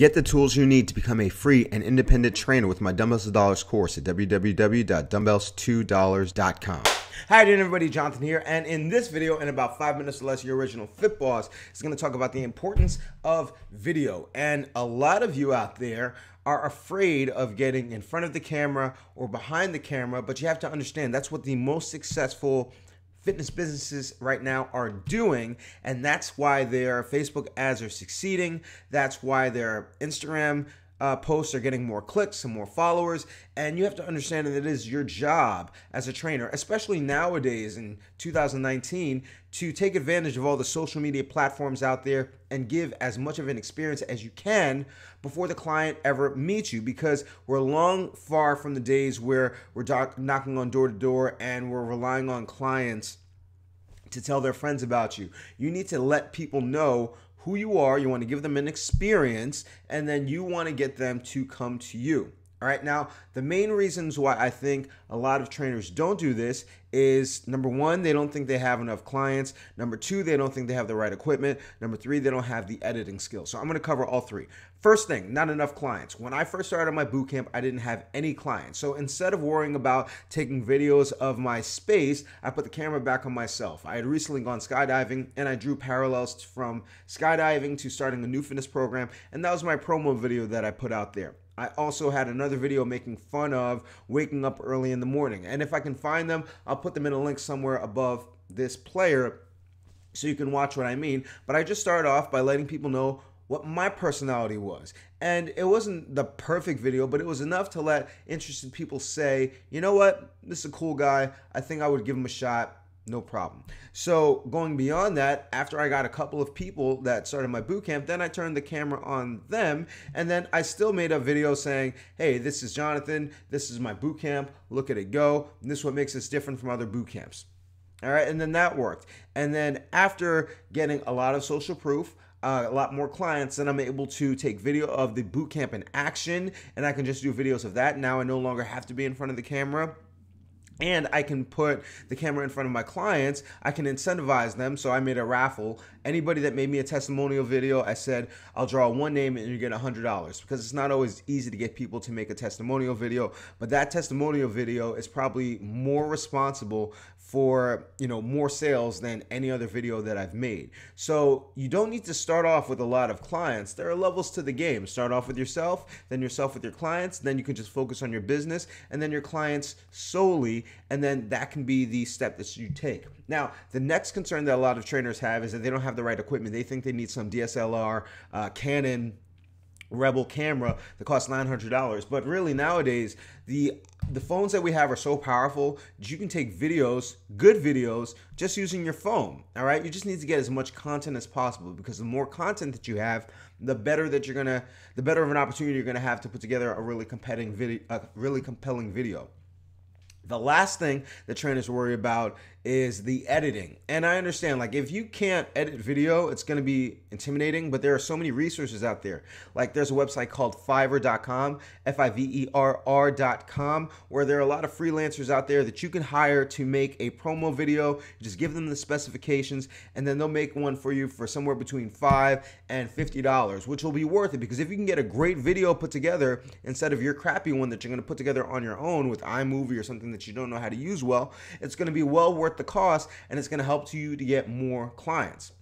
Get the tools you need to become a free and independent trainer with my Dumbbells to Dollars course at www.dumbbells2dollars.com. Hi again, everybody. Jonathan here, and in this video, in about five minutes or less, your original Fit Boss is going to talk about the importance of video. And a lot of you out there are afraid of getting in front of the camera or behind the camera, but you have to understand that's what the most successful fitness businesses right now are doing and that's why their facebook ads are succeeding. That's why their instagram uh, posts are getting more clicks and more followers. And you have to understand that it is your job as a trainer, especially nowadays in 2019, to take advantage of all the social media platforms out there and give as much of an experience as you can before the client ever meets you because we're long far from the days where we're doc- knocking on door to door and we're relying on clients to tell their friends about you. You need to let people know who you are, you want to give them an experience, and then you want to get them to come to you. All right, now the main reasons why I think a lot of trainers don't do this is number one, they don't think they have enough clients. Number two, they don't think they have the right equipment. Number three, they don't have the editing skills. So I'm gonna cover all three. First thing, not enough clients. When I first started my boot camp, I didn't have any clients. So instead of worrying about taking videos of my space, I put the camera back on myself. I had recently gone skydiving and I drew parallels from skydiving to starting a new fitness program. And that was my promo video that I put out there. I also had another video making fun of waking up early in the morning. And if I can find them, I'll put them in a link somewhere above this player so you can watch what I mean. But I just started off by letting people know what my personality was. And it wasn't the perfect video, but it was enough to let interested people say, you know what, this is a cool guy. I think I would give him a shot no problem. So going beyond that, after I got a couple of people that started my boot camp, then I turned the camera on them, and then I still made a video saying, "Hey, this is Jonathan. This is my boot camp. Look at it go. And this is what makes us different from other boot camps." All right, and then that worked. And then after getting a lot of social proof, uh, a lot more clients, then I'm able to take video of the boot camp in action, and I can just do videos of that. Now I no longer have to be in front of the camera and I can put the camera in front of my clients. I can incentivize them. So I made a raffle. Anybody that made me a testimonial video, I said, I'll draw one name and you get $100 because it's not always easy to get people to make a testimonial video. But that testimonial video is probably more responsible for, you know, more sales than any other video that I've made. So you don't need to start off with a lot of clients. There are levels to the game. Start off with yourself, then yourself with your clients, then you can just focus on your business and then your clients solely and then that can be the step that you take. Now, the next concern that a lot of trainers have is that they don't have the right equipment. They think they need some DSLR, uh, Canon, Rebel camera that costs $900 but really nowadays the the phones that we have are so powerful that you can take videos good videos just using your phone all right? You just need to get as much content as possible because the more content that you have the better that you're gonna the better of an opportunity you're gonna have to put together a really compelling video a really compelling video the last thing that trainers worry about is the editing. And I understand, like, if you can't edit video, it's going to be intimidating, but there are so many resources out there. Like, there's a website called fiverr.com, F I V E R R.com, where there are a lot of freelancers out there that you can hire to make a promo video. You just give them the specifications, and then they'll make one for you for somewhere between 5 and $50, which will be worth it because if you can get a great video put together instead of your crappy one that you're going to put together on your own with iMovie or something that you don't know how to use well, it's going to be well worth the cost and it's going to help to you to get more clients.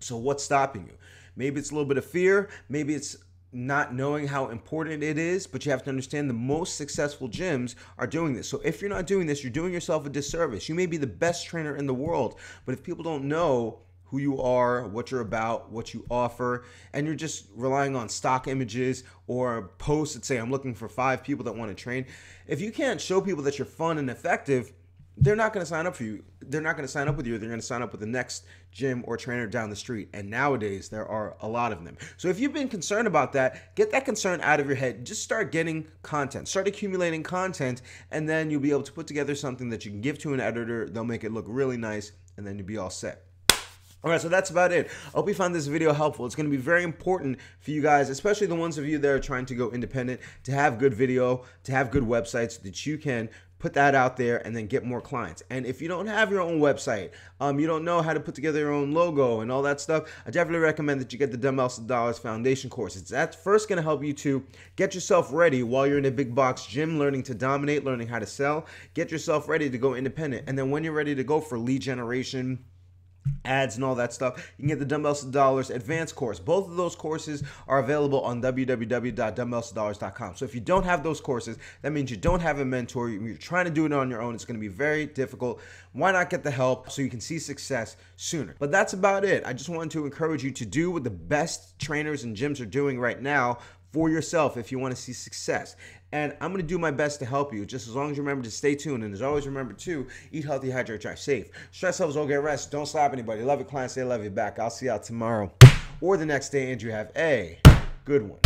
So, what's stopping you? Maybe it's a little bit of fear, maybe it's not knowing how important it is, but you have to understand the most successful gyms are doing this. So if you're not doing this, you're doing yourself a disservice. You may be the best trainer in the world, but if people don't know who you are, what you're about, what you offer, and you're just relying on stock images or posts that say, I'm looking for five people that want to train, if you can't show people that you're fun and effective, they're not going to sign up for you. They're not going to sign up with you. They're going to sign up with the next gym or trainer down the street. And nowadays, there are a lot of them. So if you've been concerned about that, get that concern out of your head. Just start getting content, start accumulating content, and then you'll be able to put together something that you can give to an editor. They'll make it look really nice, and then you'll be all set. All right, so that's about it. I hope you found this video helpful. It's going to be very important for you guys, especially the ones of you that are trying to go independent, to have good video, to have good websites that you can put that out there and then get more clients. And if you don't have your own website, um, you don't know how to put together your own logo and all that stuff, I definitely recommend that you get the Dumbbells to Dollars Foundation course. It's that's first going to help you to get yourself ready while you're in a big box gym, learning to dominate, learning how to sell, get yourself ready to go independent. And then when you're ready to go for lead generation, ads and all that stuff. You can get the Dumbbells Dollars advanced course. Both of those courses are available on www.dumbbellsdollars.com. So if you don't have those courses, that means you don't have a mentor. You're trying to do it on your own. It's going to be very difficult. Why not get the help so you can see success sooner? But that's about it. I just wanted to encourage you to do what the best trainers and gyms are doing right now for yourself if you want to see success. And I'm going to do my best to help you, just as long as you remember to stay tuned. And as always, remember to eat healthy, hydrate, drive safe. Stress levels, don't get rest. Don't slap anybody. Love your clients, They love you back. I'll see y'all tomorrow or the next day, and you have a good one.